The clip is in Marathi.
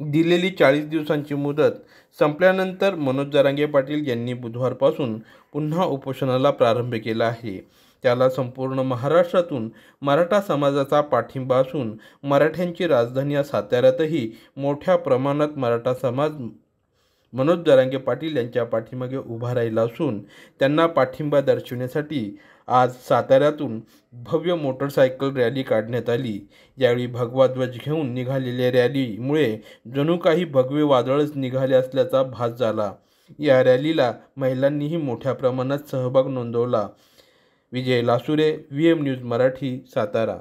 दिलेली चाळीस दिवसांची मुदत संपल्यानंतर मनोज जरांगे पाटील यांनी बुधवारपासून पुन्हा उपोषणाला प्रारंभ केला आहे. त्याला संपूर्ण महाराष्ट्रातून मराठा समाजाचा पाठिंबा असून मराठ्यांची राजधानी साताऱ्यातही मोठ्या प्रमाणात मराठा समाज मनोज जरांगे पाटील यांच्या पाठीमागे उभा राहिला असून त्यांना पाठिंबा दर्शवण्यासाठी आज साताऱ्यातून भव्य मोटरसायकल रॅली काढण्यात आली. यावेळी भगवा ध्वज घेऊन निघालेल्या रॅलीमुळे जणू काही भगवे वादळच निघाले असल्याचा भास झाला. या रॅलीला महिलांनीही मोठ्या प्रमाणात सहभाग नोंदवला. Vijay Lasure V M news Marathi Satara.